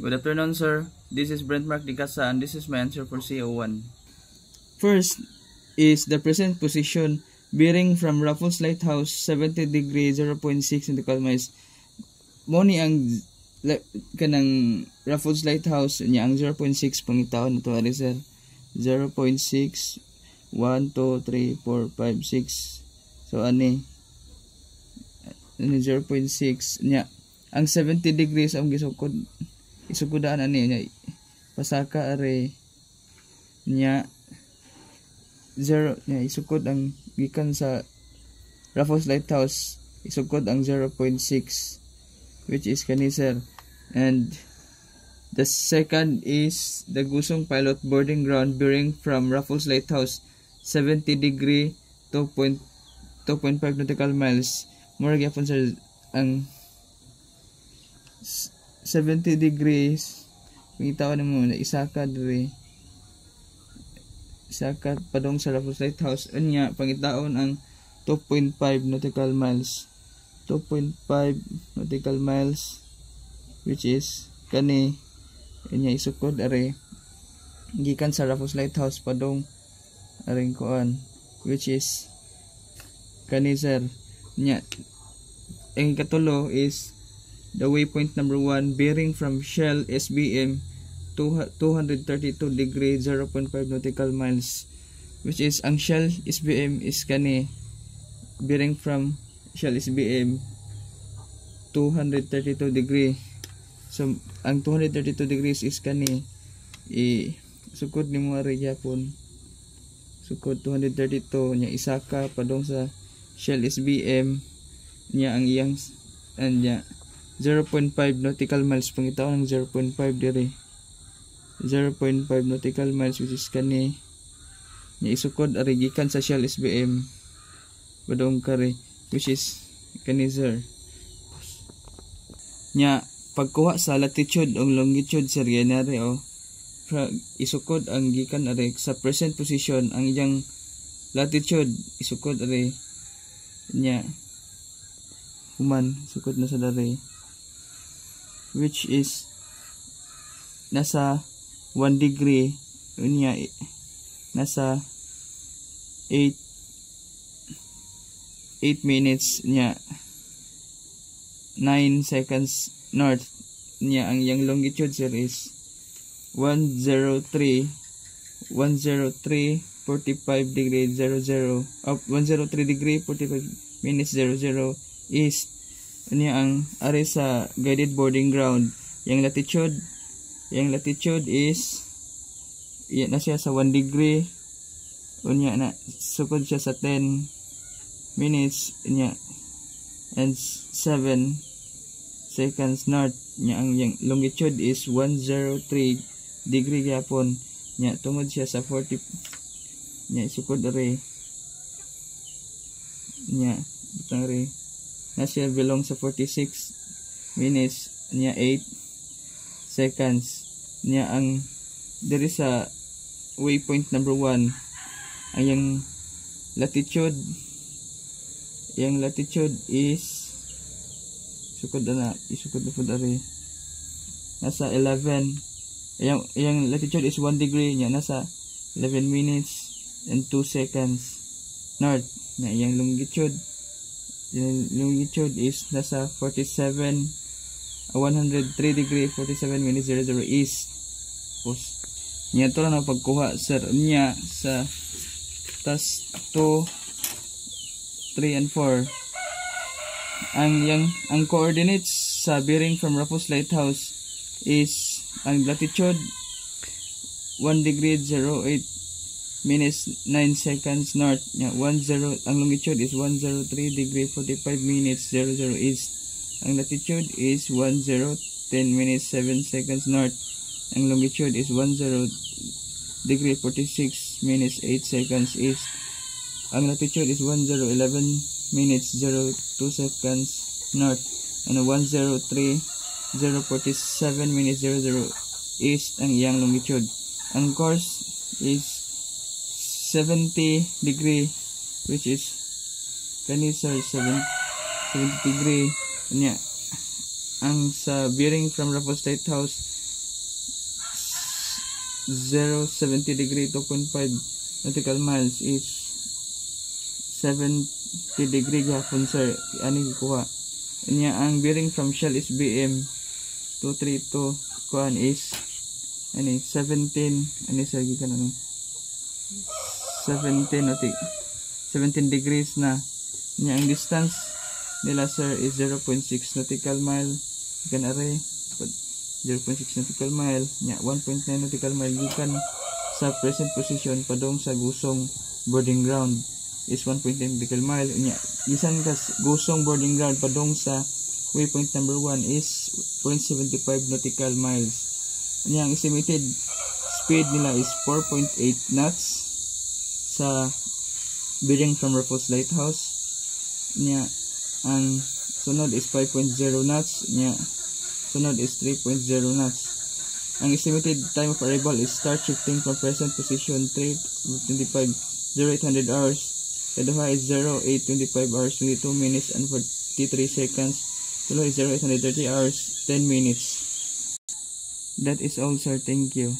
Good afternoon, sir. This is Brent Mark Dicasa and this is my answer for CO1. First is the present position bearing from Raffles Lighthouse 70 degree 0.6 nautical miles. Mo ni ang kanang Raffles Lighthouse niya ang 0.6 pangitaon na to sir. 0.6 1 2 3 4 5 6 So ani 0.6 niya ang 70 degrees ang gisukod isugudaan ani niya. Pasaka are niya zero niya isukod ang gikan sa Raffles Lighthouse isukod ang 0.6 which is kani sir. And the second is the Gusong Pilot boarding ground bearing from Raffles Lighthouse 70 degree 2.2.5 nautical miles. More gyapon sir ang 70 degrees. Pangitawa na mo na isa ka dre isa ka padong sa Raffles Lighthouse. Anya pangitaon ang 2.5 nautical miles. 2.5 nautical miles which is kani anya isukod are gikan sa Raffles Lighthouse padong aring kuan which is kani sir. Nya ang katulo is the waypoint number 1 bearing from Shell SBM 232 degree 0.5 nautical miles which is ang Shell SBM is kani bearing from Shell SBM 232 degree. So ang 232 degrees is kani i sukod ni mo ari gyapon sukod 232 nya isa ka padong sa Shell SBM niya ang iyang anya 0.5 nautical miles pangitaon ng 0.5 diri. 0.5 nautical miles which is kani niya isukod ari gikan sa Shell SBM padong kare which is kani sir. Nya pagkuha sa latitude o longitude sir yanari o pra- isukod ang gikan ari sa present position ang iyang latitude isukod ari. Nya human sukod na sa dari which is nasa 1 degree unya i- nasa 8 8 minutes nya 9 seconds north niya. Ang yang longitude sir is 103 103 45 degree 00 up 103 degree 45 minutes 00 east niya ang ari sa guided boarding ground. Yang latitude yang latitude is iya na siya sa 1 degree. Unya na sukod siya sa 10 minutes niya and 7 seconds north. Nya ang yang longitude is 103 degree gyapon nya tungod siya sa 40 nya sukod ari nya butang ari na siya belong sa 46 minutes nya 8 seconds. Nya ang diri sa waypoint number 1 ang yang latitude. Yang latitude is sukod na isukod na po dari nasa 11 yung, yung latitude is 1 degree. Niya nasa 11 minutes and 2 seconds north. Na yung longitude yung longitude is nasa 47 uh, 103 degree 47 minutes 00 east. Pos niya to lang ang pagkuha sir. Niya sa tas 2 3 and 4 ang yang ang coordinates sa bearing from Raffles Lighthouse is ang latitude 1 degree 08 minutes 9 seconds north yeah, 10 ang longitude is 103 degree 45 minutes 00 east. Ang latitude is 10 10 minutes 7 seconds north. Ang longitude is 10 degree 46 minutes 8 seconds east. Ang latitude is 1011 minutes 02 seconds north. And 103 047 minutes 00 east ang iyang longitude. Ang course is 70 degree which is kani 7 70 degree? Niya ang sa bearing from Raffles State House 070 degree 2.5 nautical miles is 70 degree gahapon sir. Ani kuha. Niya ang bearing from shell is BM 232 kuan is ani 17 ani sir gikan ano 17 nautic 17 degrees na. Niya ang distance nila sir is 0.6 nautical mile. Gikan are 0.6 nautical mile nya 1.9 nautical mile gikan sa present position padong sa gusong boarding ground is 1.9 nautical mile. Nya bisan ka s- gusong boarding ground padong sa waypoint number 1 is 0.75 nautical miles. Nya ang estimated speed nila is 4.8 knots sa bearing from Raffles Lighthouse nya ang sunod is 5.0 knots nya sunod is 3.0 knots. Ang estimated time of arrival is start shifting from present position 3.25 0800 hours. Kaduha is 0825 hours 22 minutes and 43 seconds. Tulo is 0830 hours 10 minutes. That is all sir. Thank you.